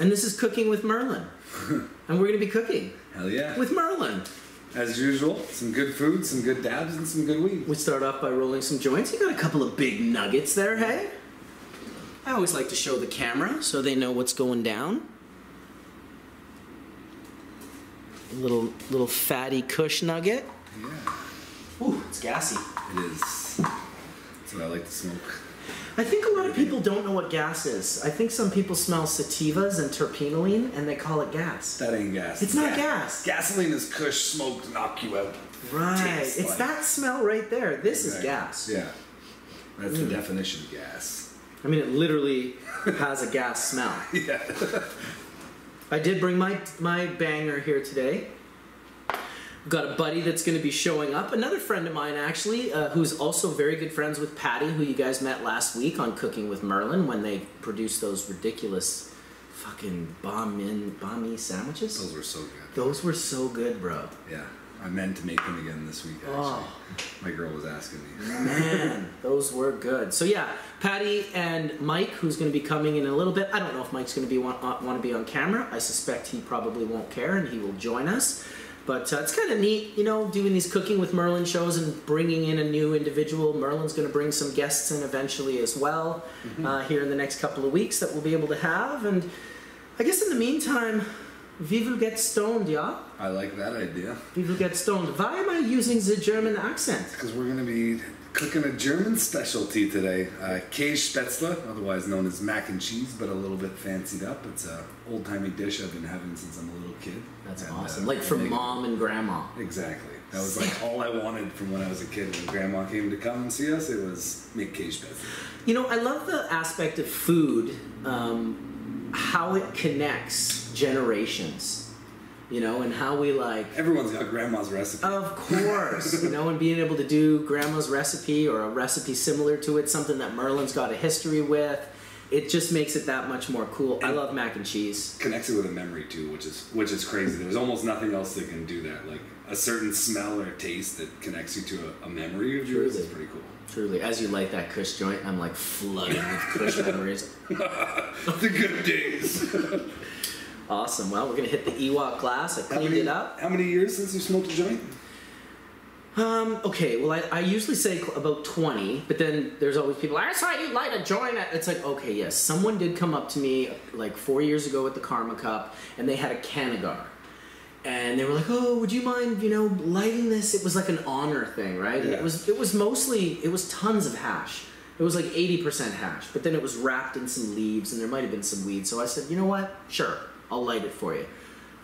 and this is Cooking with Merlin. and we're going to be cooking Hell yeah. with Merlin. As usual, some good food, some good dabs, and some good weed. We start off by rolling some joints. You got a couple of big nuggets there, hey? I always like to show the camera so they know what's going down. A little little fatty kush nugget. Yeah, Ooh, it's gassy. it is. That's what I like to smoke. I think a lot of people don't know what gas is. I think some people smell sativas and terpinolene and they call it gas. That ain't gas. It's not gas. Gasoline is kush smoked, knock you out. Right. Tastes It's like- that smell right there. This is gas. Yeah. That's Mm. the definition of gas. I mean, it literally has a gas smell. Yeah. I did bring my my banger here today. Got a buddy that's going to be showing up. Another friend of mine, actually, uh, who's also very good friends with Patty, who you guys met last week on Cooking with Merlin when they produced those ridiculous fucking bomb in bomb sandwiches. Those were so good. Those were so good, bro. Yeah. I meant to make them again this week, actually. Oh. My girl was asking me. Man, those were good. So yeah, Patty and Mike, who's going to be coming in a little bit. I don't know if Mike's going to be want, want to be on camera. I suspect he probably won't care, and he will join us. But uh, it's kind of neat, you know, doing these cooking with Merlin shows and bringing in a new individual. Merlin's going to bring some guests in eventually as well uh, here in the next couple of weeks that we'll be able to have. And I guess in the meantime, we will get stoned, yeah. I like that idea. We will get stoned. Why am I using the German accent? Because we're going to be cooking a German specialty today. Uh, Käse Spätzle, otherwise known as mac and cheese, but a little bit fancied up. It's an old-timey dish I've been having since I'm a little kid. That's And, awesome. uh, Like from mom and grandma. Exactly. That was like all I wanted from when I was a kid. When grandma came to come and see us, it was make Käse Spätzle. You know, I love the aspect of food, um, how it connects generations. You know, and how we like. Everyone's got grandma's recipe. Of course, you know, and being able to do grandma's recipe or a recipe similar to it, something that Merlin's got a history with, it just makes it that much more cool. I love mac and cheese. Connects it with a memory too, which is which is crazy. There's almost nothing else that can do that. Like a certain smell or taste that connects you to a, a memory of yours is pretty cool. Truly, as you light that Kush joint, I'm like flooded with Kush memories. the good days. Awesome. Well, we're gonna hit the Ewok glass. I cleaned many, it up. how many years since you smoked a joint? Um, okay, well, I, I usually say about 20, but then there's always people, I saw you light a joint. It's like, okay, yes, someone did come up to me like four years ago at the Karma Cup, and they had a Cannagar. And they were like, "Oh, would you mind, you know, lighting this?" It was like an honor thing, right? Yeah. It was it was mostly it was tons of hash. It was like 80% hash, but then it was wrapped in some leaves and there might have been some weed. So I said, "You know what? Sure. I'll light it for you."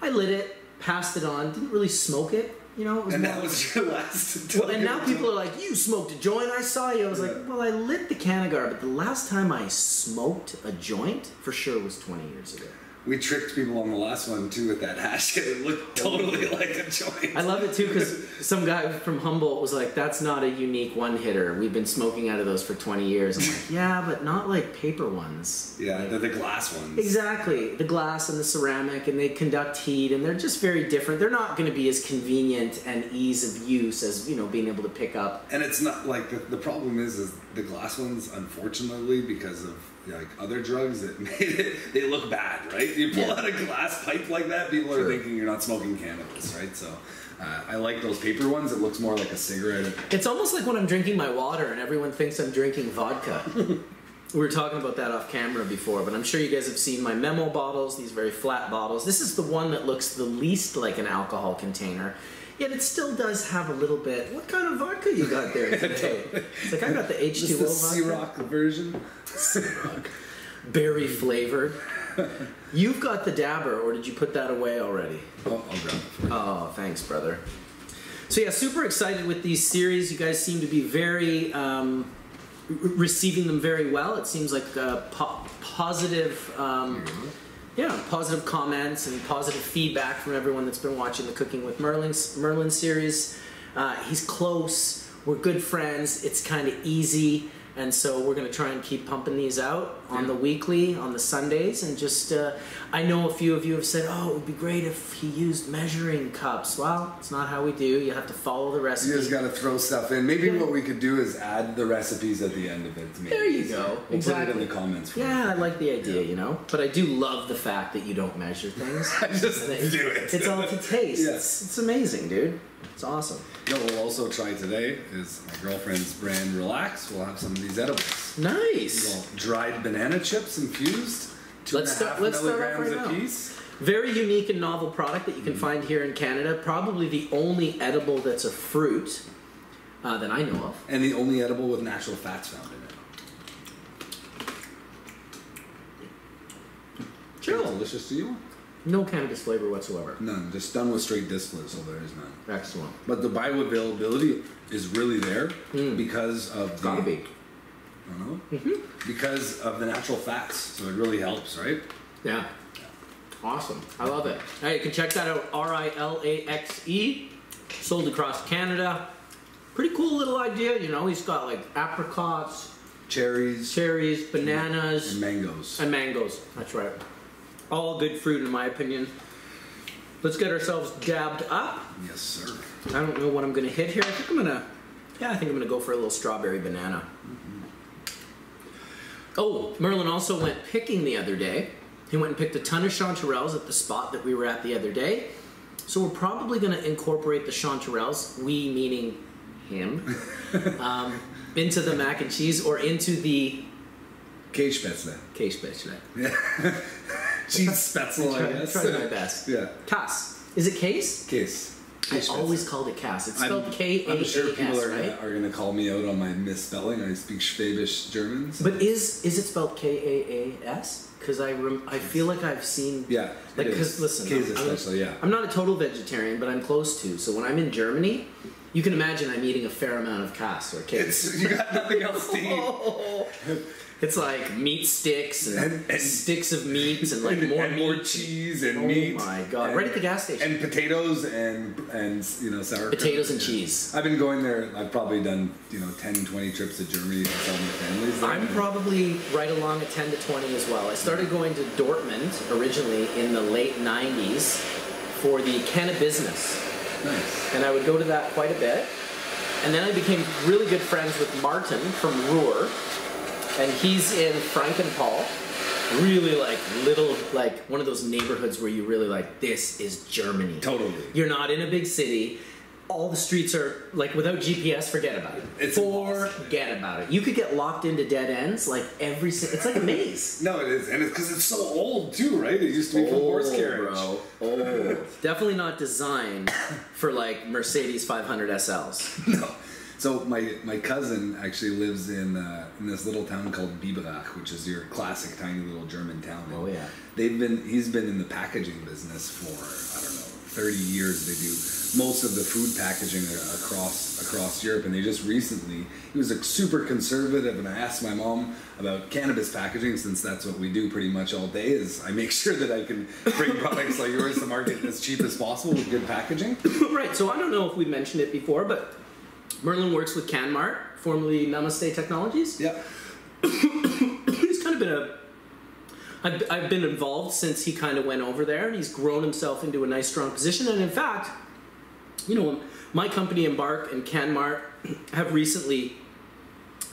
I lit it, passed it on, didn't really smoke it, you know, it was And that was your last. well, and now people are like, "You smoked a joint? I saw you." I was Yeah. like, "Well, I lit the Cannagar, but the last time I smoked a joint for sure was 20 years ago." We tricked people on the last one too with that hash. It looked totally like a joint. I love it too because some guy from Humboldt was like, "That's not a unique one hitter. We've been smoking out of those for 20 years." I'm like, "Yeah, but not like paper ones." Yeah, they're the glass ones. Exactly, the glass and the ceramic, and they conduct heat, and they're just very different. They're not going to be as convenient and ease of use as you know being able to pick up. And it's not like the, the problem is is the glass ones, unfortunately, because of like other drugs that made it, they look bad, right? You pull Yeah. out a glass pipe like that, people are thinking you're not smoking cannabis, right? So uh, I like those paper ones. It looks more like a cigarette. It's almost like when I'm drinking my water and everyone thinks I'm drinking vodka. we were talking about that off camera before, but I'm sure you guys have seen my memo bottles, these very flat bottles. This is the one that looks the least like an alcohol container. Yet it still does have a little bit. What kind of vodka you got there today? It's like I got the H2O vodka. Ciroc version. Ciroc. Berry flavored. You've got the dabber, or did you put that away already? Oh, I'll grab it. Oh, thanks, brother. So yeah, super excited with these series. You guys seem to be very um, receiving them very well. It seems like uh, po- positive, um, yeah, positive comments and positive feedback from everyone that's been watching the Cooking with Merlin Merlin series. Uh, he's close. We're good friends. It's kind of easy. And so we're going to try and keep pumping these out on Yeah. the weekly, on the Sundays, and just. Uh, I know a few of you have said, "Oh, it would be great if he used measuring cups." Well, it's not how we do. You have to follow the recipe. You just got to throw stuff in. Maybe Yeah. what we could do is add the recipes at the end of it. There you easier. go. We'll put it Exactly. in the comments. For Yeah, I like the idea, Yeah. you know. But I do love the fact that you don't measure things. I just And do it. It's all to taste. Yeah. It's, it's amazing, dude. It's awesome. You know what we'll also try today is my girlfriend's brand Rilaxe. We'll have some of these edibles. Nice. Dried banana chips infused. Two Let's and a start- half let's start off milligrams right a now. piece. Very unique and novel product that you can find here in Canada. Probably the only edible that's a fruit uh, that I know of. And the only edible with natural fats found in it. Chill. Delicious to you? No cannabis flavor whatsoever. None. Just done with straight distillate, so there is none. Excellent. But the bioavailability is really there Mm. because of the. Be. I. Because of the natural fats, so it really helps, right? Yeah. Awesome. I love it. Hey, you can check that out. R I L A X E. Sold across Canada. Pretty cool little idea, you know. He's got like apricots, Cherries cherries, bananas, and mangoes. and mangoes. That's right. All good fruit, in my opinion. Let's get ourselves dabbed up. Yes, sir. I don't know what I'm gonna hit here. I think I'm gonna, yeah, I think I'm gonna go for a little strawberry banana. Oh, Merlin also went picking the other day. He went and picked a ton of chanterelles at the spot that we were at the other day. So we're probably gonna incorporate the chanterelles, we meaning him, um, into the mac and cheese or into the Käse Spätzle. case basically. Cheese Spätzle, I Try, guess. try my best. Yeah. Cass. Is it case? Case. I always called it Cass. It's spelled K A I'm sure people are, right? are gonna call me out on my misspelling. I speak Schwäbisch German. so- But is is it spelled K A A S? Because I rem- I feel like I've seen yeah, like because listen, Case I'm, I'm- yeah. I'm not a total vegetarian, but I'm close to. So when I'm in Germany, you can imagine I'm eating a fair amount of Cass or case. It's you got nothing else to eat. It's like meat sticks and, And- and- sticks of meat and like more and meat. more cheese and Oh meat. my God. Right at the gas station. And potatoes and and you know sour Potatoes and cheese. I've been going there. I've probably done you know 10, 20 trips to Germany to tell my families. there. I'm probably right along at 10 to 20 as well. I started going to Dortmund originally in the late 90s for the Business. nice. and I would go to that quite a bit. And then I became really good friends with Martin from Ruhr, and he's in Frankenthal. Really like little, like one of those neighborhoods where you really like, this is Germany. Totally. You're not in a big city. All the streets are like without GPS. Forget about it. It's impossible. forget about it. You could get locked into dead ends like every. si- It's like a maze. No, it is, and it's because it's so old too, right? It used to be from horse carriage. bro. Old. Definitely not designed for like Mercedes 500 SLs. No. So my my cousin actually lives in uh, in this little town called Biberach, which is your classic tiny little German town. Oh, yeah. They've been he's been in the packaging business for I don't know thirty years. They do most of the food packaging across across Europe, and they just recently he was like super conservative. And I asked my mom about cannabis packaging since that's what we do pretty much all day. Is I make sure that I can bring products like yours to market as cheap as possible with good packaging. right. So I don't know if we mentioned it before, but Merlin works with CannMart, formerly Namaste Technologies. Yeah. he's kind of been a. I've, I've been involved since he kind of went over there, and he's grown himself into a nice, strong position. And in fact, you know, my company Embark and CannMart have recently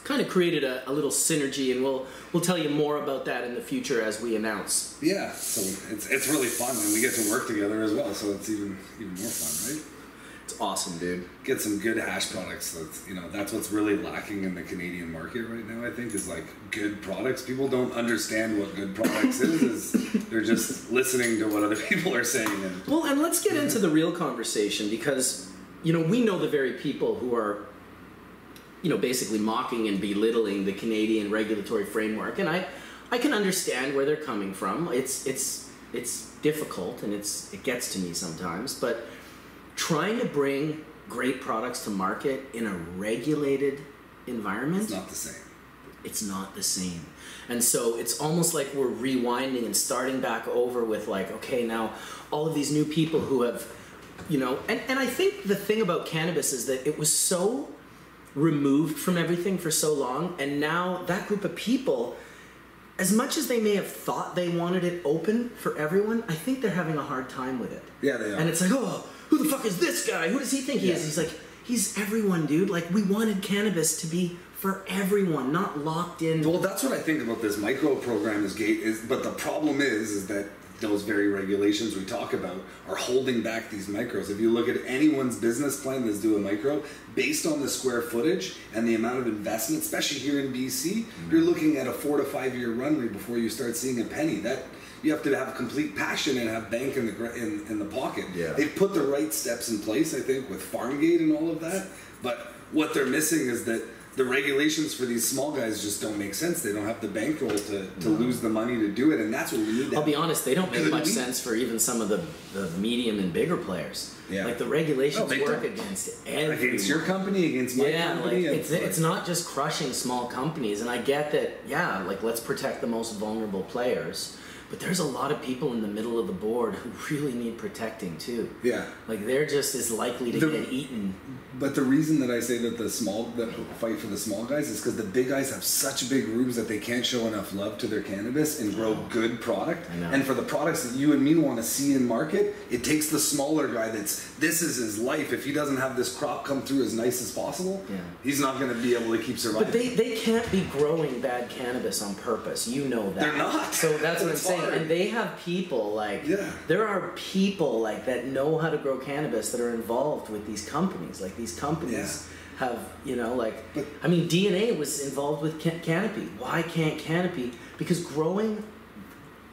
kind of created a, a little synergy, and we'll we'll tell you more about that in the future as we announce. Yeah, so it's it's really fun, and we get to work together as well. So it's even even more fun, right? It's awesome, dude. Get some good hash products. That's you know that's what's really lacking in the Canadian market right now. I think is like good products. People don't understand what good products is. Is they're just listening to what other people are saying. And Well, and let's get into the real conversation because, you know, we know the very people who are, you know, basically mocking and belittling the Canadian regulatory framework, and I, I can understand where they're coming from. It's it's it's difficult and it's it gets to me sometimes, but trying to bring great products to market in a regulated environment it's not the same. it's not the same. And so it's almost like we're rewinding and starting back over with like, okay, now all of these new people who have, you know, and, and I think the thing about cannabis is that it was so removed from everything for so long, and now that group of people, as much as they may have thought they wanted it open for everyone, I think they're having a hard time with it. Yeah, they are. And it's like, oh, who the fuck is this guy? Who does he think he is? He's like, he's everyone, dude. Like, we wanted cannabis to be for everyone, not locked in. Well, that's what I think about this micro program is gate is, but the problem is, is that those very regulations we talk about are holding back these micros. If you look at anyone's business plan that's doing micro, based on the square footage and the amount of investment, especially here in BC, you're looking at a four to five year runway before you start seeing a penny. That you have to have complete passion and have bank in the in, in the pocket. Yeah. They've put the right steps in place, I think, with FarmGate and all of that. But what they're missing is that the regulations for these small guys just don't make sense. They don't have the bankroll to, to lose the money to do it, and that's what we need. I'll have. be honest, they don't make much we? sense for even some of the, the medium and bigger players. Yeah. Like the regulations Oh, they work don't. against everyone. against your company, against my yeah, like company. and it's it's not just crushing small companies, and I get that. Yeah, like let's protect the most vulnerable players, but there's a lot of people in the middle of the board who really need protecting too. Yeah. Like they're just as likely to The- get eaten. But the reason that I say that the small that fight for the small guys is because the big guys have such big rooms that they can't show enough love to their cannabis and grow good product. And for the products that you and me want to see in market, it takes the smaller guy that's this is his life. If he doesn't have this crop come through as nice as possible, Yeah. he's not going to be able to keep surviving. But they, they can't be growing bad cannabis on purpose. You know that. They're not. So that's what I'm saying. Hard. And they have people like Yeah. there are people like that know how to grow cannabis that are involved with these companies. Like these companies have, you know, like But- I mean DNA was involved with Can- Canopy. Why can't Canopy? Because growing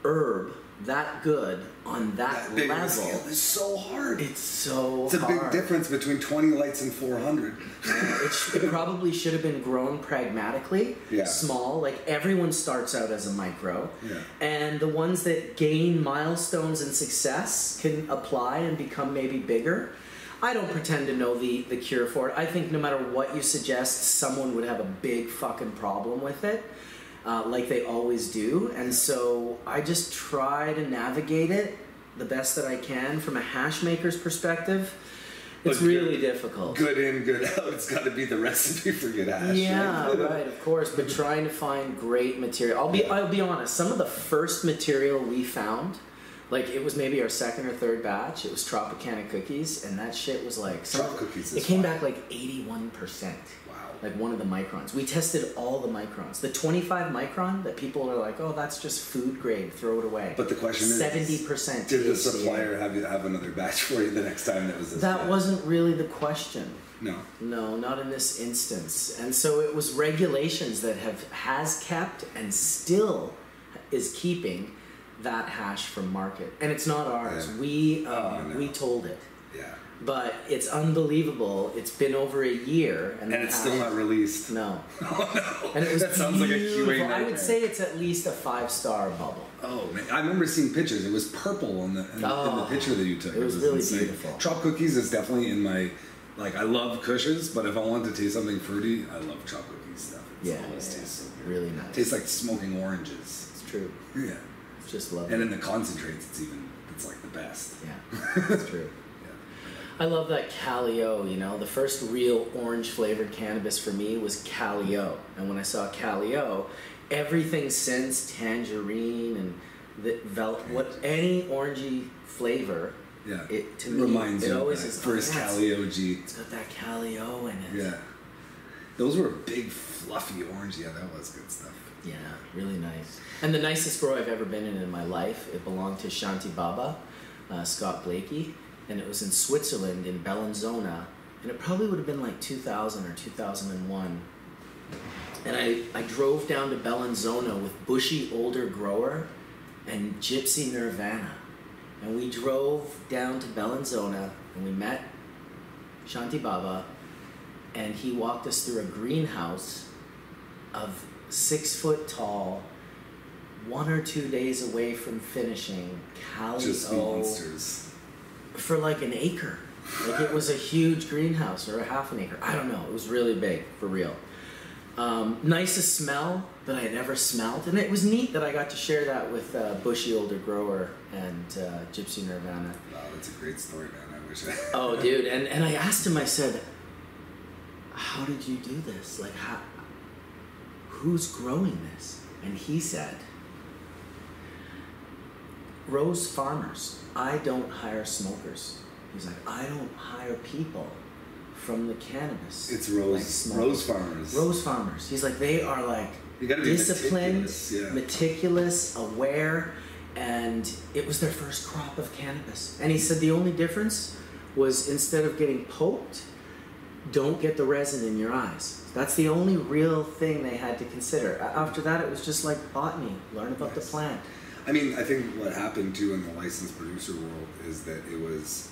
herb that good on that, that big level, scale is so hard. it's so It's a big difference between 20 lights and 400. It, sh- it probably should have been grown pragmatically, Yeah. small. Like everyone starts out as a micro, Yeah. and the ones that gain milestones and success can apply and become maybe bigger. I don't pretend to know the the cure for it. I think no matter what you suggest, someone would have a big fucking problem with it. Uh, like they always do, and so I just try to navigate it the best that I can from a hash maker's perspective. It's really difficult. Good in, good out. It's got to be the recipe for good hash. Yeah, right? right, of course. But trying to find great material. I'll be I'll be honest. Some of the first material we found, like it was maybe our second or third batch. It was Tropicana cookies, and that shit was like some Trop cookies It came fire. back like eighty-one percent. Like one of the microns. We tested all the microns. The twenty-five micron that people are like, oh, that's just food grade. Throw it away. But the question is, seventy percent. Did the supplier have you have another batch for you the next time that was this That bad? wasn't really the question. no. No, not in this instance. And so it was regulations that have has kept and still is keeping that hash from market. And it's not ours. Yeah. We uh, I know. we told it. Yeah. But it's unbelievable. It's been over a year and, And it's still not released. No. Oh no. And it was that sounds like a QA beautiful. I would say it's at least a five star bubble. Oh man, I remember seeing pictures. It was purple in the in, in the Oh, picture that you took. it was really insane. beautiful. Trop cookies is definitely in my like. I love Kushes, but if I want to taste something fruity, I love Trop cookies stuff. It's Yeah, always yeah, tastes so yeah. good. really nice. tastes like smoking oranges. It's true. Yeah, Just love and in the concentrates, it's even it's like the best. Yeah, it's true. I love that Calio, you know. The first real orange flavored cannabis for me was Calio. And when I saw Calio, everything since tangerine and the vel- what any orangey flavor, Yeah. it to me reminds it you always is that first oh, that's- Cali OG. It's got that Calio in it. Yeah. Those were big, fluffy orange. Yeah, that was good stuff. Yeah, really nice. And the nicest grow I've ever been in in my life, it belonged to Shanti Baba, uh, Scott Blakey, and it was in Switzerland in Bellinzona, and it probably would have been like 2000 or 2001. And I, I drove down to Bellinzona with Bushy Olde Grower and Gypsy Nirvana. And we drove down to Bellinzona and we met Shanti Baba, and he walked us through a greenhouse of six foot tall, one or two days away from finishing Cali Just O monsters. For like an acre. Like it was a huge greenhouse or a half an acre. I don't know. It was really big for real. Um, nicest smell that I had ever smelled, and it was neat that I got to share that with uh, Bushy Olde Grower and uh, Gypsy Nirvana. Wow, that's a great story, man. I wish I. Oh, dude, and and I asked him. I said, how did you do this? Like, how, who's growing this? And he said, Rose farmers. I don't hire smokers. He's like, I don't hire people from the cannabis. It's rose smoke." rose farmers. Rose farmers. He's like, they are like You gotta be disciplined, meticulous, yeah. meticulous, aware, and it was their first crop of cannabis. And he said the only difference was instead of getting poked, don't get the resin in your eyes. That's the only real thing they had to consider. After that, it was just like botany. Learn about the plant. I mean, I think what happened too in the licensed producer world is that it was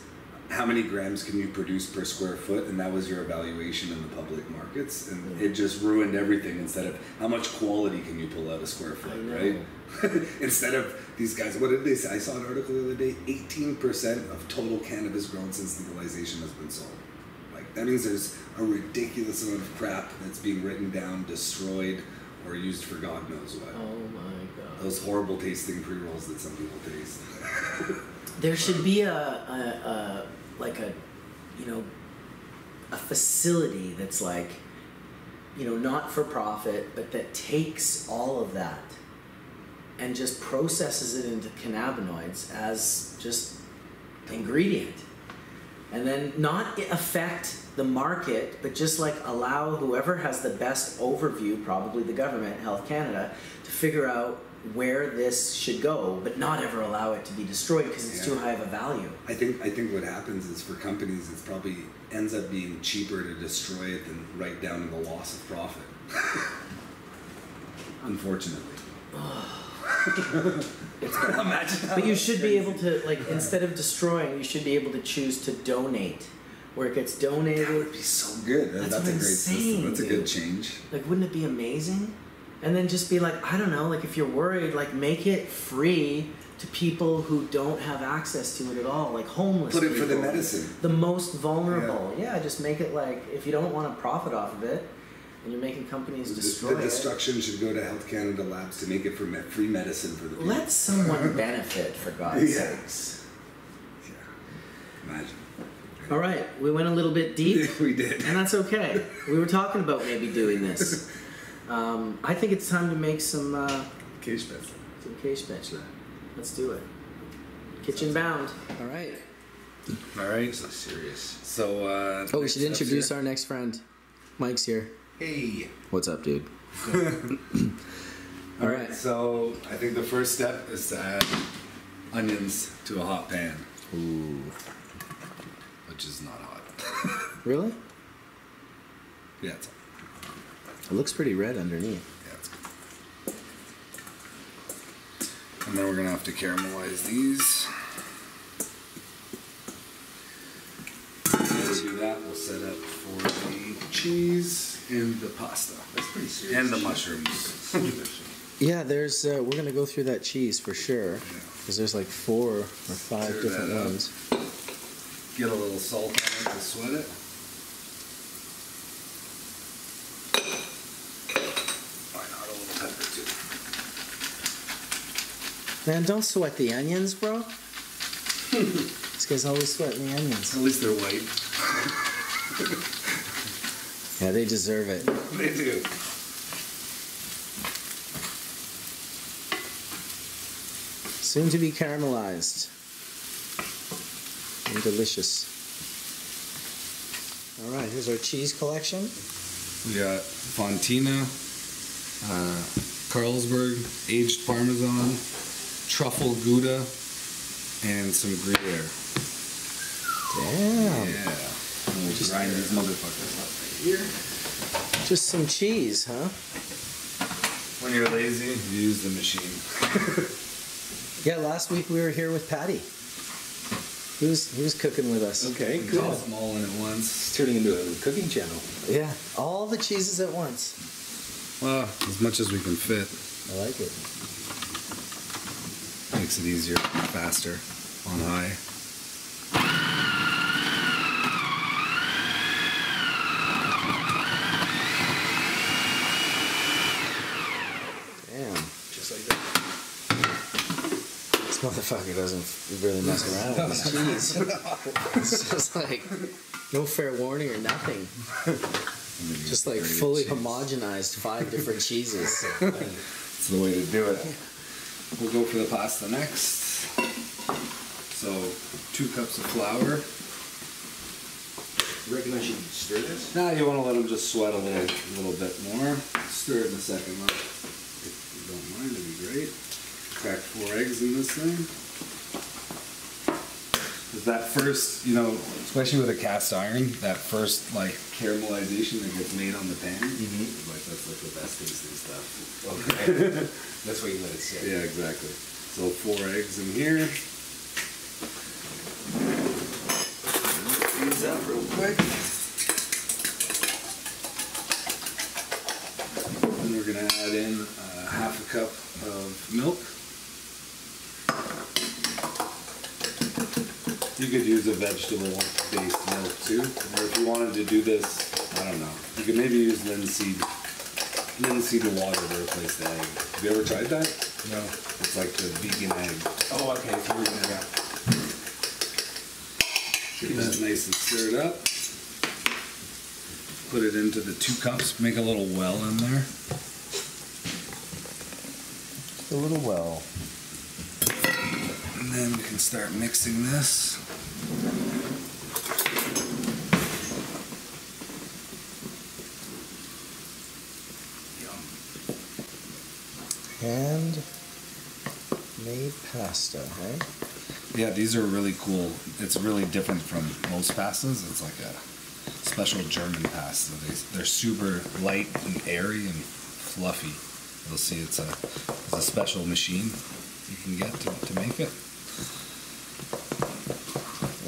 how many grams can you produce per square foot, and that was your evaluation in the public markets, and it just ruined everything. Instead of how much quality can you pull out a square foot, right? instead of these guys, what did they say? I saw an article the other day: eighteen percent of total cannabis grown since legalization has been sold. Like that means there's a ridiculous amount of crap that's being written down, destroyed, or used for God knows what. Oh my. Those horrible tasting pre rolls that some people taste. There should be a, a, a like a, you know, a facility that's like, you know, not for profit, but that takes all of that and just processes it into cannabinoids as just ingredient. And then not affect the market, but just like allow whoever has the best overview, probably the government, Health Canada, to figure out where this should go, but not ever allow it to be destroyed because it's Yeah. too high of a value. I think I think what happens is for companies, it's probably ends up being cheaper to destroy it than write down in the loss of profit. Unfortunately. Imagine. But you should be able to like instead of destroying, you should be able to choose to donate, where it gets That donated. would be so good. That's That's, a great saying, system. That's a good change. Like, wouldn't it be amazing? And then just be like, I don't know, like if you're worried, like make it free to people who don't have access to it at all, like homeless. Put it for the medicine. The most vulnerable. Yeah. just make it like if you don't want to profit off of it, and you're making companies The, destroy the it. destruction should go to Health Canada labs to make it for me- free medicine for the people. Let someone benefit, for God's Yeah. sakes. Yeah. Imagine. All right, we went a little bit deep. we did. And that's okay. We were talking about maybe doing this. Um, I think it's time to make some uh, Cage beds. some case spätzle. Let's do it. Kitchen bound. All right. All right. So serious. So. Uh, Oh, we should introduce here. our next friend. Mike's here. Hey. What's up, dude? All right. So I think the first step is to add onions to a hot pan, Ooh. which is not hot. Really? yeah, it's It looks pretty red underneath. yeah. And then we're gonna have to caramelize these. While we do that, we'll set up for the cheese and the pasta That's pretty serious. and the mushrooms. Yeah, there's. Uh, we're gonna go through that cheese for sure, because there's like four or five Tear different ones. Get a little salt on it to sweat it. Why not a little pepper too? Man, don't sweat the onions, bro. this guy's always sweating the onions. At least they're white. Yeah, they deserve it. They do. Soon to be caramelized. And delicious. All right, here's our cheese collection. We got Fontina, uh, Jarlsberg, aged Parmesan, truffle Gouda, and some Gruyere. Damn. Yeah. And we'll Just- grind these motherfuckers up right here. Just some cheese, huh? When you're lazy, you use the machine. Yeah, last week we were here with Patty. Who's who's cooking with us. Okay, You cool. Toss them all in at once. It's turning into a cooking channel. Yeah, all the cheeses at once. Well, as much as we can fit. I like it. Makes it easier, faster, on high. Damn, Just like that. this motherfucker doesn't really mess around with his cheese. it's just like no fair warning or nothing. And then you Just like fully cheese. homogenized five different cheeses. It's the way to do it. We'll go for the pasta next. So, two cups of flour. You I should stir this? Now you want to let them just sweat a little, a little bit more. Stir it in a second. If you don't mind, it'd be great. Crack four eggs in this thing. That first, you know, especially with a cast iron, that first like caramelization that gets made on the pan, Mm-hmm. like that's like the best tasting stuff. Okay. That's why you let it sit. Yeah, exactly. So four eggs in here. These up real quick. Then we're gonna add in uh, half a cup of milk. You could use a vegetable-based milk too, or if you wanted to do this, I don't know. You could maybe use linseed, linseed water to replace the egg. Have you ever tried that? No. It's like the vegan egg. Oh, okay. So we're gonna yeah. Get that nice and stirred up. Put it into the two cups. Make a little well in there. A little well. And then we can start mixing this. Yum. Hand made pasta, right? Yeah, these are really cool. It's really different from most pastas. It's like a special German pasta. They, they're super light and airy and fluffy. You'll see it's a, it's a special machine you can get to, to make it.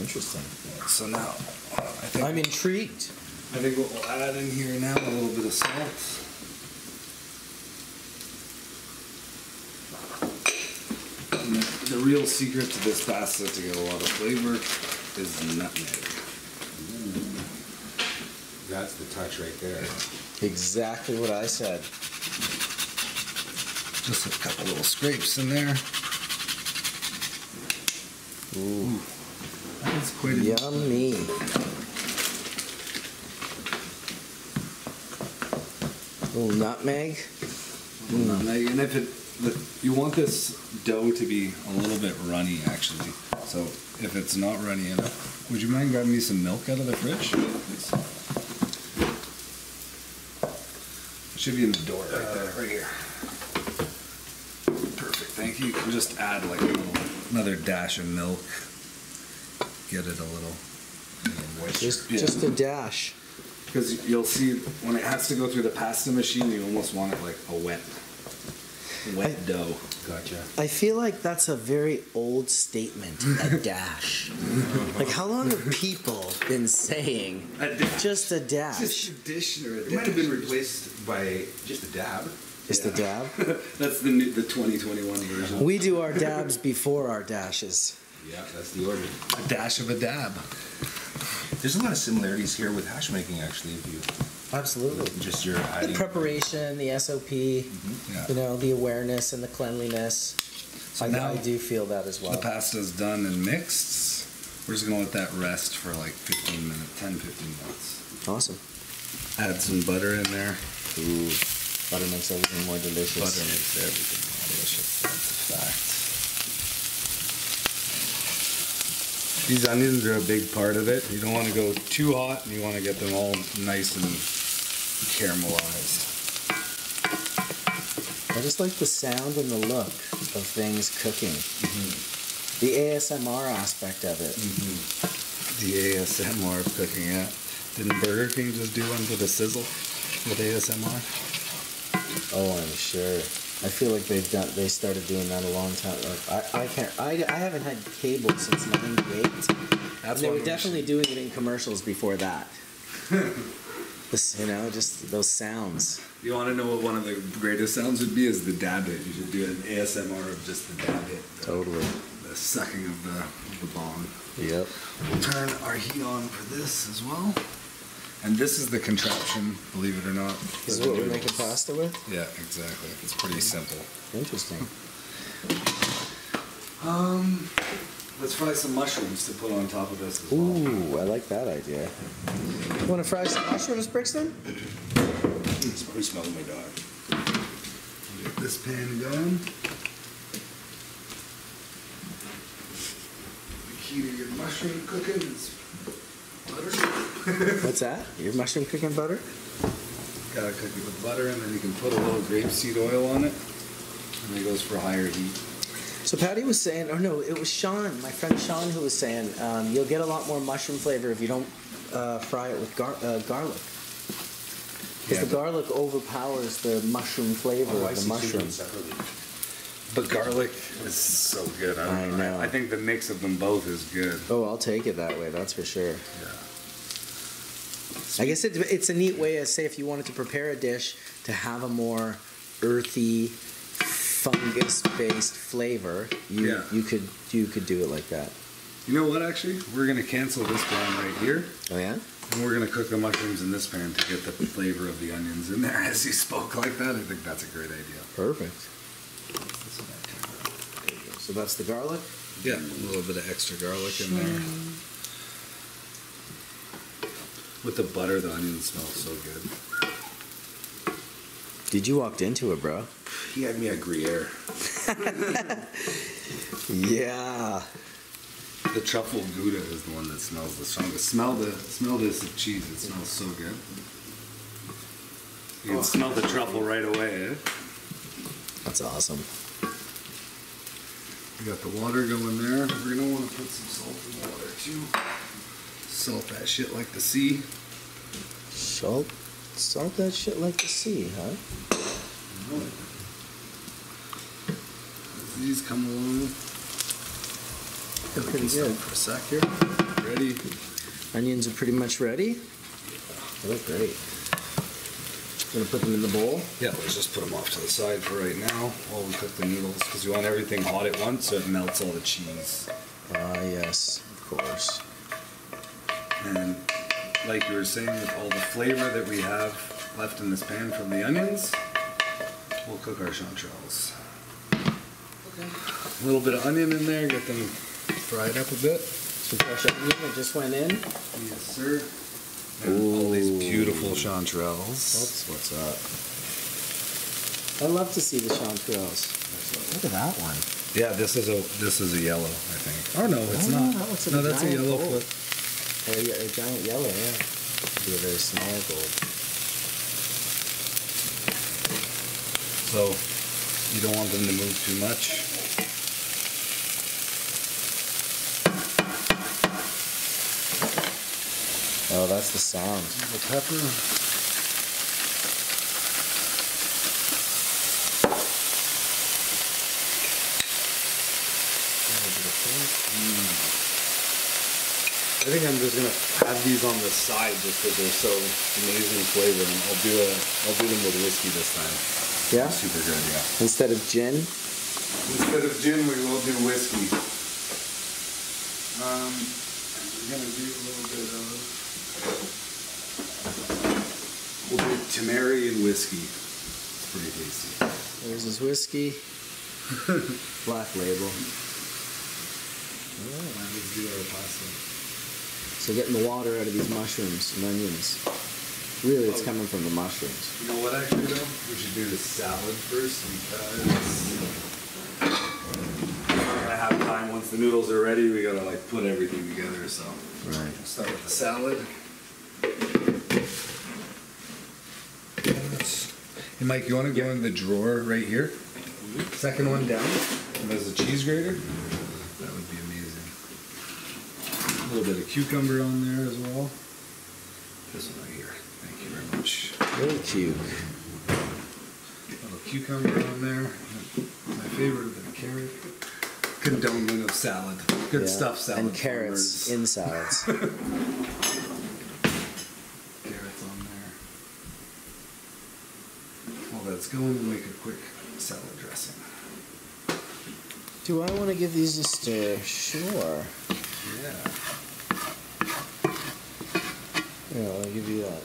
Interesting. So now, uh, I think I'm intrigued. I think what we'll add in here now a little bit of salt. And the, the real secret to this pasta to get a lot of flavor is nutmeg. Mm. That's the touch right there. Exactly what I said. Just a couple little scrapes in there. Ooh, That is quite a yummy. Little nutmeg. nutmeg. And if it, the, you want this dough to be a little bit runny actually. So if it's not runny enough, would you mind grabbing me some milk out of the fridge? please? Should be in the door right there. right here. Perfect, thank you. Can just add like a little, another dash of milk. Get it a little. Just, Yeah. just a dash. Because you'll see when it has to go through the pasta machine, you almost want it like a wet, wet dough. Gotcha. I feel like that's a very old statement. A dash. like, how long have people been saying A dash. just a dash? Just a dish or a It might have been replaced by just a dab. Just a dab? That's the new, the 2021 version. We do our dabs before our dashes. Yeah, that's the order. A dash of a dab. There's a lot of similarities here with hash making, actually. If you Absolutely. just your The preparation, the SOP, mm-hmm. Yeah. you know, the awareness and the cleanliness. So I, now I do feel that as well. the pasta's done and mixed. We're just gonna let that rest for like 15 minutes, 10, 15 minutes. Awesome. Add some butter in there. Ooh, butter makes everything more delicious. Butter makes everything more delicious. That's a fact. These onions are a big part of it. You don't want to go too hot, and you want to get them all nice and caramelized. I just like the sound and the look of things cooking. Mm-hmm. The ASMR aspect of it. Mm-hmm. The ASMR of cooking, yeah. Didn't Burger King just do one for the sizzle with ASMR? Oh, I'm sure. I feel like they've done. They started doing that a long time. Like I, I can't. I, I haven't had cable since '98. That's they were we definitely doing it in commercials before that. this, you know, just those sounds. You want to know what one of the greatest sounds would be? Is the dab it. You should do an ASMR of just the dab it. The, Totally. the sucking of the, of the bong. Yep. We'll turn our heat on for this as well. And this is the contraption, believe it or not. This is what we're making pasta with. Yeah, exactly. It's pretty simple. Interesting. Um, Let's fry some mushrooms to put on top of this as well. Ooh, I like that idea. You want to fry some mushrooms, Brixton? It's probably smelling my dog. Get this pan going. The key to your mushroom cooking is butter. What's that? Your mushroom cooking butter? Gotta cook it with butter, and then you can put a little grapeseed oil on it, and it goes for higher heat. So Patty was saying, or no, it was Sean, my friend Sean, who was saying um, you'll get a lot more mushroom flavor if you don't uh, fry it with gar- uh, garlic. Because Yeah, the garlic overpowers the mushroom flavor Oh, I the see two mushroom. But garlic is so good. I, don't I know. I think the mix of them both is good. Oh, I'll take it that way. That's for sure. Yeah. I guess it, it's a neat way to say if you wanted to prepare a dish to have a more earthy, fungus-based flavor, you Yeah. you could you could do it like that. You know what? Actually, we're gonna cancel this pan right here, Oh yeah. and we're gonna cook the mushrooms in this pan to get the flavor of the onions in there. As you spoke like that, I think that's a great idea. Perfect. So that's the garlic. Yeah, a little bit of extra garlic in there. With the butter, the onions smell so good. Did you walked into it, bro? He had me at Gruyere. Yeah. The truffle gouda is the one that smells the strongest. Smell the smell this cheese. It smells so good. You can smell the truffle right away. Eh? That's awesome. We got the water going there. We're gonna want to put some salt in the water too. Salt that shit like the sea. Salt, salt that shit like the sea, huh? These come along. Pretty good. for a sec here. Ready? Onions are pretty much ready. They look great. Gonna put them in the bowl. Yeah, let's just put them off to the side for right now while we cook the noodles because you want everything hot at once so it melts all the cheese. Ah, yes, of course. And like you were saying, with all the flavor that we have left in this pan from the onions, we'll cook our chanterelles. Okay. A little bit of onion in there, get them fried up a bit. Some fresh onion that just went in. Yes, sir. And all these beautiful chanterelles. That's what's up. I love to see the chanterelles. Look at that one. Yeah, this is a this is a yellow, I think. Oh no, it's Oh, not. a no, that's a yellow A, a giant yellow, yeah. Could be a very small gold. So you don't want them to move too much. Oh, that's the sound. The pepper. I think I'm just gonna have these on the side just because they're so amazing flavor, and I'll do a I'll do them with whiskey this time. Yeah? super good. Yeah. Instead of gin. Instead of gin, we will do whiskey. Um, we're gonna do a little bit of. We'll do Tamari and whiskey. It's pretty tasty. There's his whiskey. Black label. Let's do our pasta. So getting the water out of these mushrooms and onions. Really, it's coming from the mushrooms. You know what, I actually, though? We should do the salad first because. We're have time once the noodles are ready. We gotta like put everything together. So Right. start with the salad. Hey Mike, you want to go in the drawer right here? Mm-hmm. Second one down. And there's a cheese grater. That would be amazing. A little bit of cucumber on there as well. This one right here. Thank you very much. Really cute. little cucumber on there. My favorite, a bit of carrot. Condonement of salad. Good Yeah. stuff, salad. And carrots farmers. in salads. Carrots on there. While that's going, we'll make a quick salad dressing. Do I want to give these a stir? Sure. Yeah. Yeah, I'll give you that.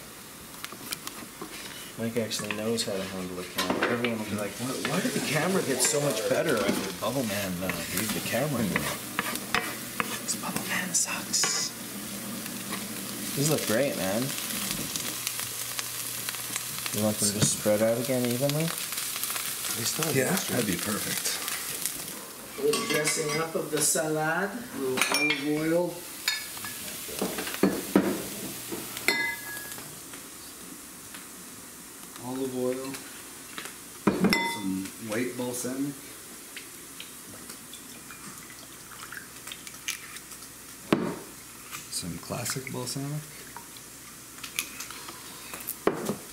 Mike actually knows how to handle a camera. Everyone will be like, why, why did the camera get so much better after Bubbleman uh, gave the camera? It's Bubbleman sucks. These look great, man. You want them to just spread out again evenly? Yeah, that'd be perfect. A little dressing up of the salad. A little olive oil. Olive oil. Some balsamic. Some classic balsamic.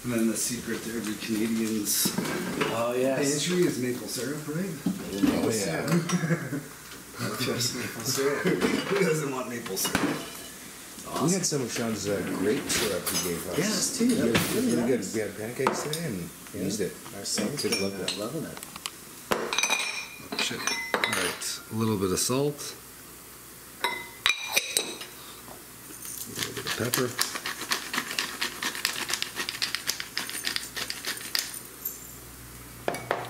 And then the secret to every Canadian's Oh pantry is maple syrup, right? Oh yeah. Just maple syrup. Who doesn't want maple syrup? We had some of Sean's uh, grape syrup he gave us. Yes, too. That Really, was really really good. We had pancakes today and used it. Our sons kids loved it. Loving it. All right, a little bit of salt. A little bit of pepper.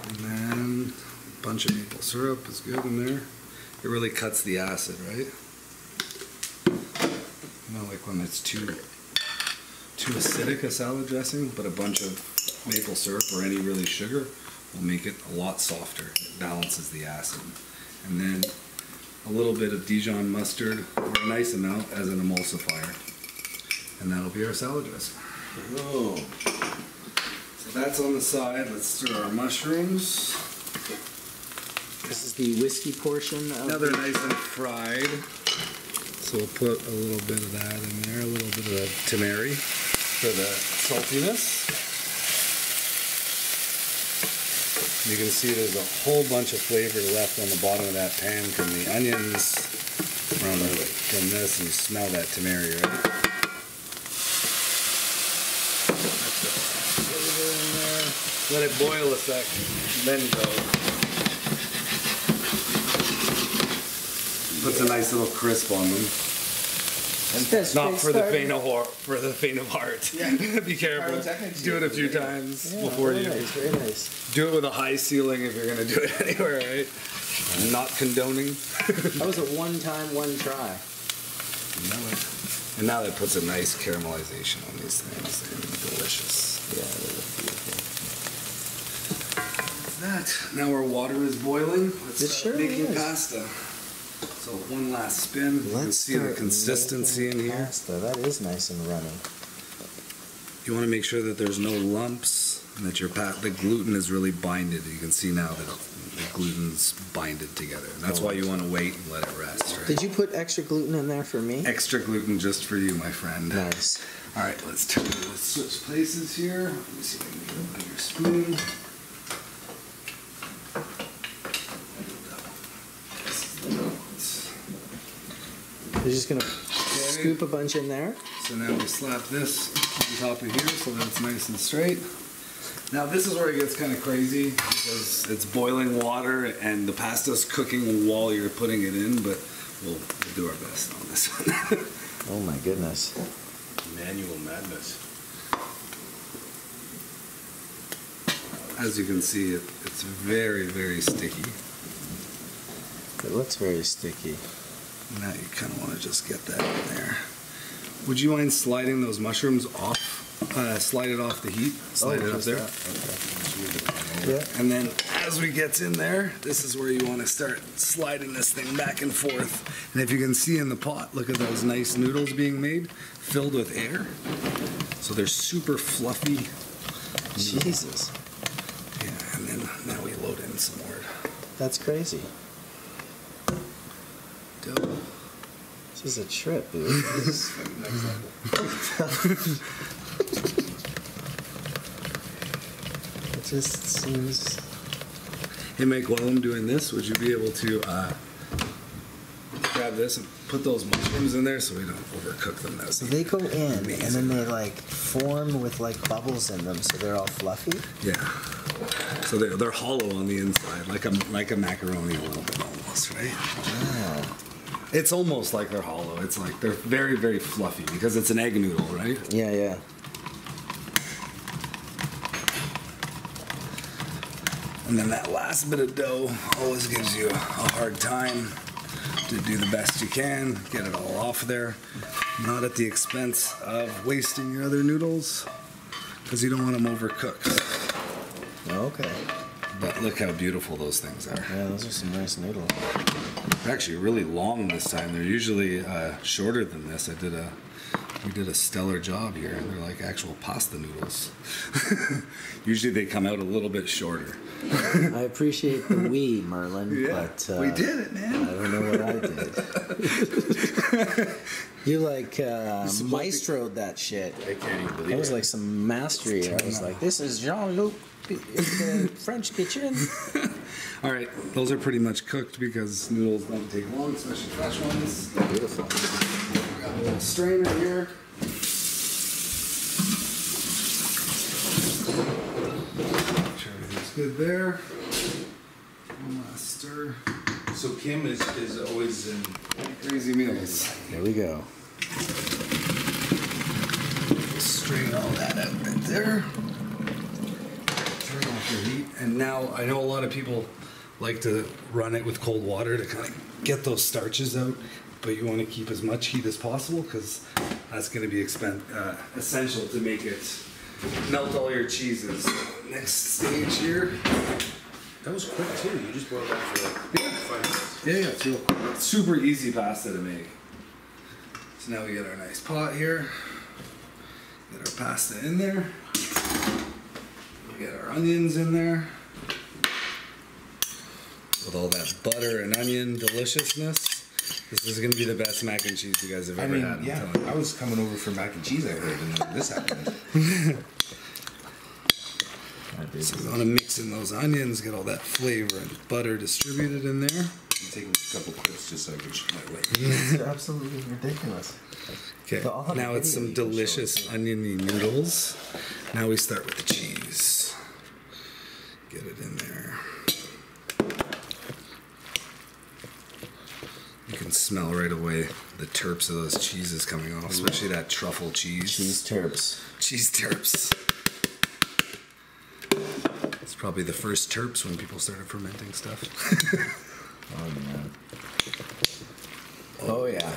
And then a bunch of maple syrup is good in there. It really cuts the acid, right? You know, like when it's too too acidic a salad dressing, but a bunch of maple syrup or any really sugar will make it a lot softer. It balances the acid. And then a little bit of Dijon mustard or a nice amount as an emulsifier. And that'll be our salad dressing. Oh. So that's on the side. Let's stir our mushrooms. This is the whiskey portion of Now they're nice and fried. So we'll put a little bit of that in there, a little bit of the tamari for the saltiness. You can see there's a whole bunch of flavor left on the bottom of that pan from the onions, from, the, from this, and smell that tamari, right? Let it boil a sec, then go. Puts a nice little crisp on them. And Not for the faint of heart. For the faint of heart. Be careful. Do it a few usually. times Yeah, before you nice, very nice. do it with a high ceiling if you're gonna do it anywhere, right? I'm not condoning. That was a one time, one try. And now that puts a nice caramelization on these things. They're delicious. Yeah, they look beautiful. That. Now our water is boiling. Let's It start sure making is. pasta. So one last spin. you can Let's see the consistency in here. Pasta. That is nice and runny. You want to make sure that there's no lumps and that your pat the gluten is really binded. You can see now that the gluten's binded together. And that's why you want to wait and let it rest. Right? Did you put extra gluten in there for me? Extra gluten just for you, my friend. Nice. All right, let's turn. Let's switch places here. Let me see if I can get a bigger spoon. This is the notes. You're just gonna scoop a bunch in there. So now we slap this on top of here so that it's nice and straight. Now this is where it gets kind of crazy because it's boiling water and the pasta's cooking while you're putting it in, but we'll, we'll do our best on this one. Oh my goodness. Manual madness. As you can see, it, it's very, very sticky. It looks very sticky. Now you kind of want to just get that in there. Would you mind sliding those mushrooms off? Uh, slide it off the heat. Slide it up there. Okay. Yeah. And then as we get in there, this is where you want to start sliding this thing back and forth. And if you can see in the pot, look at those nice noodles being made, filled with air. So they're super fluffy. Jesus. Yeah, and then now we load in some more That's crazy. dough. This is a trip, dude. This is- it just seems. Hey, Mike, while I'm doing this, would you be able to uh, grab this and put those mushrooms in there so we don't overcook them? That So they go in and then they like form with like bubbles in them, so they're all fluffy. Yeah. So they're, they're hollow on the inside, like a like a macaroni a little bit almost, right? Wow. It's almost like they're hollow. It's like they're very very fluffy because it's an egg noodle, right? Yeah, yeah. And then that last bit of dough always gives you a hard time to do the best you can, get it all off there, not at the expense of wasting your other noodles, because you don't want them overcooked. Okay. But look how beautiful those things are. Yeah, those are some nice noodles. They're actually really long this time. They're usually uh, shorter than this. I did a we did a stellar job here. They're like actual pasta noodles. usually they come out a little bit shorter. I appreciate the we, Merlin, but uh, we did it, man. I don't know what I did. you like uh, maestroed that shit. I can't even believe it. That was like some mastery. I was like, this is Jean Luc the French kitchen. All right, those are pretty much cooked because noodles don't take long, especially fresh ones. Beautiful. Got a little strainer here. Make sure everything's good there. One last stir. So Kim is, is always in. Crazy meals. There we go. Strain all that out right there. Your heat. And now I know a lot of people like to run it with cold water to kind of get those starches out, but you want to keep as much heat as possible because that's going to be uh, essential to make it melt all your cheeses. Next stage here. That was quick too. You just boiled that for like five minutes. Yeah, yeah, it's real quick. Super easy pasta to make. So now we get our nice pot here. Get our pasta in there. We get our onions in there. With all that butter and onion deliciousness. This is gonna be the best mac and cheese you guys have I ever mean, had. I'm yeah, you. I was coming over for mac and cheese. I heard, and then this happened. So we wanna mix in those onions, get all that flavor and butter distributed in there. I'm taking a couple clips just so I can shoot my weight. It's absolutely ridiculous. Okay, But I'll have now it's some you can show delicious oniony noodles. Now we start with the cheese. Get it in there. You can smell right away the terps of those cheeses coming off, especially that truffle cheese. Cheese terps. Cheese terps. It's probably the first terps when people started fermenting stuff. Oh man. Oh yeah.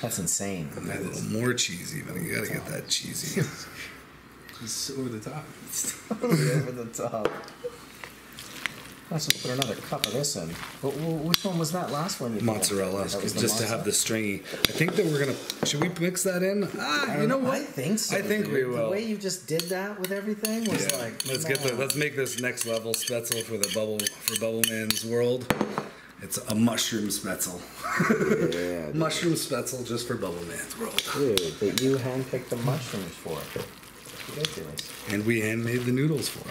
That's insane. and a little more cheese even. You gotta get that cheesy. It's over the top. Totally over the top. I should put another cup of this in. Wh- wh- Which one was that last one? Mozzarella, That was the just to have the stringy. I think that we're gonna. Should we mix that in? Ah, you know what? I think so. I think dude. we will. The way you just did that with everything was Yeah. like. let's get the. Let's make this next level spätzle for the bubble for Bubbleman's world. It's a mushroom spätzle. Yeah, mushroom spätzle just for Bubbleman's world. dude, that you handpicked the mushrooms for. Ridiculous. And we handmade the noodles for.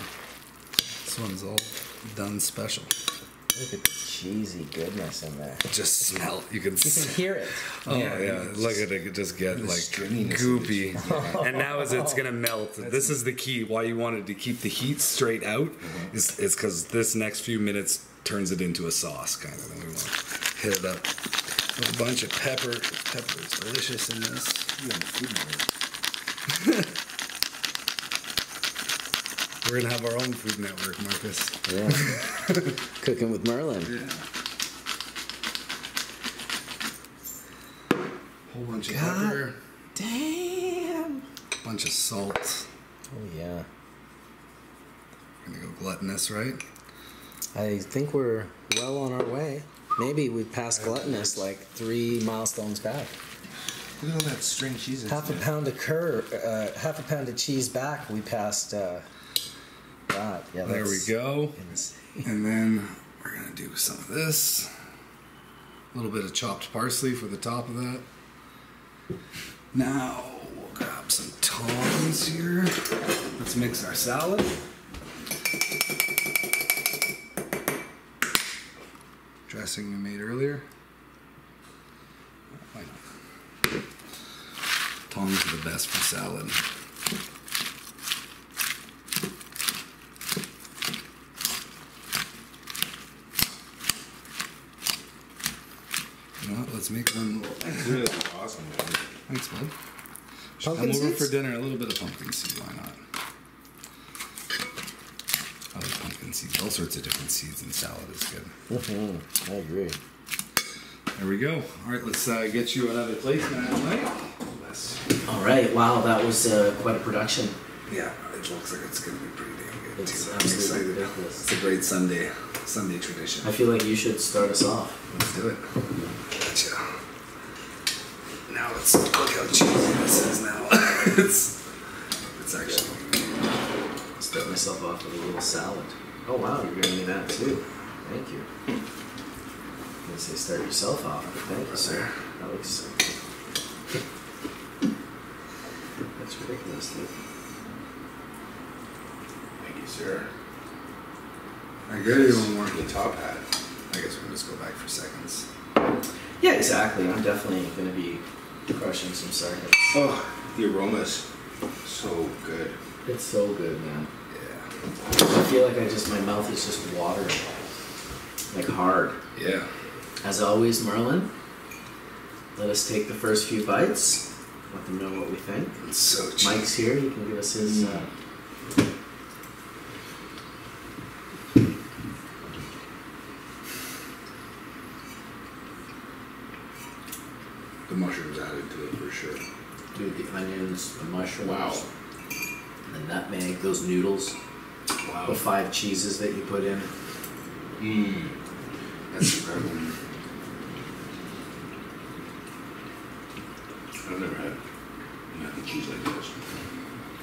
This one's all done special. Look at the cheesy goodness in there. Just smell. You can. You can s- hear it. Oh yeah, look at it just get like stringiness of the goopy, and now as it's gonna melt. This is the key. Why you wanted to keep the heat straight out mm-hmm. is is because this next few minutes turns it into a sauce kind of. Then we want to hit it up with a bunch of pepper. Pepper is delicious in this. You got food network. We're gonna have our own food network, Marcus. Yeah. Cooking with Merlin. Yeah. Whole bunch of God. pepper, Damn. bunch of salt. Oh yeah. We're gonna go gluttonous, right? I think we're well on our way. Maybe we passed gluttonous like three milestones back. Look at all that string cheese. Half a there. pound of cur, uh, half a pound of cheese back. We passed uh, that. Yeah, There we go. insane. And then we're gonna do some of this. A little bit of chopped parsley for the top of that. Now we'll grab some tongs here. Let's mix our salad. Dressing we made earlier. Tongs are the best for salad. You know what? Let's make one. Really awesome. man. Thanks, bud. Pumpkin come over seeds? for dinner. A little bit of pumpkin seed. Why not? I like pumpkin seeds. All sorts of different seeds in salad is good. Mhm, I agree. There we go. All right, let's uh, get you another plate now, Mike. All right. Wow, that was uh, quite a production. Yeah, it looks like it's gonna be pretty damn good It's too. I'm excited. ridiculous. It's a great Sunday Sunday tradition. I feel like you should start us off. Let's do it. Gotcha. Now let's look how cheesy now. it's it's actually Start myself off with a little salad. Oh wow, you're giving me that too. Thank you. I'm gonna say start yourself off, but thank you, sir. That looks. So. That's ridiculous, dude. Thank you, sir. I get one more. The top hat. I guess we can just go back for seconds. Yeah, exactly. I'm definitely gonna be crushing some seconds. Oh, the aromas. So good. It's so good, man. Yeah. I feel like I just my mouth is just watering, like hard. Yeah. As always, Merlin. Let us take the first few bites. Let them know what we think. It's so cheesy. Mike's here. He can give us his. Uh, The mushrooms added to it for sure. dude, the onions, the mushrooms, Wow. the nutmeg, those noodles, Wow. the five cheeses that you put in. Mmm. That's incredible. I've never had mac and cheese like this.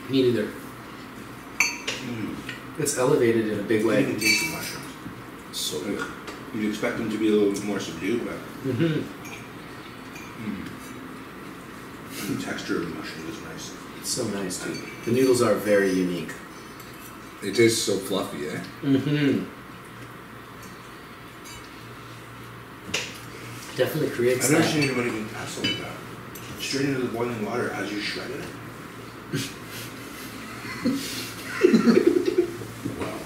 Me neither. Mm. It's elevated in a big way. can taste the mushrooms. So good. you'd expect them to be a little more subdued, but Mm-hmm. The texture of the mushroom is nice. It's so nice, dude. The noodles are very unique. They taste so fluffy, eh? Mm-hmm. Definitely creates I've never that. seen anybody make pasta like that. Straight into the boiling water as you shred it. wow.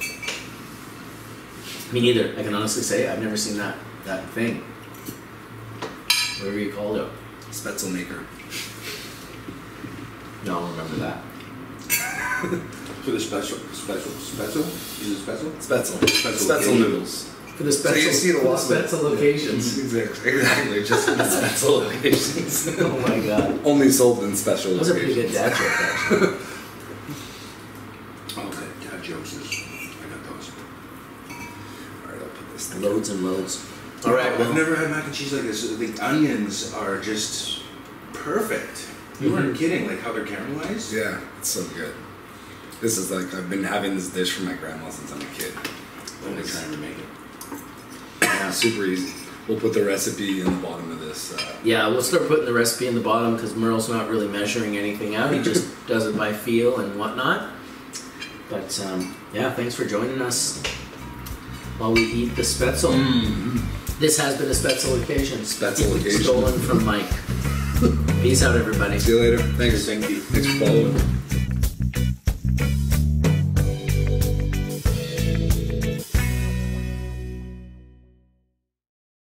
Me neither. I can honestly say I've never seen that that thing. Whatever you call it. Spätzle maker. No, I'll remember that. For the special, special, special? Is it special? Spätzle. Spätzle Spätzle noodles. For the So you special, see it a for the lot special locations. Exactly. Exactly. Just in special locations. oh my god. Only sold in special That was a pretty good dad joke, actually. Okay, dad jokes is. I got those. Alright, I'll put this thing. loads and loads. All right, I've never had mac and cheese like this. The onions are just perfect. You Mhm. weren't kidding, like how they're caramelized. Yeah, it's so good. This is like I've been having this dish from my grandma since I'm a kid. Gonna try and remake it. Yeah, super easy. We'll put the recipe in the bottom of this. Uh, yeah, we'll start putting the recipe in the bottom because Merle's not really measuring anything out. He just does it by feel and whatnot. But um, yeah, thanks for joining us while we eat the Spätzle. This has been a Spätzle occasion. Spätzle occasion. Stolen from Mike. Peace out, everybody. see you later. Thanks. Thank you. Thanks for following.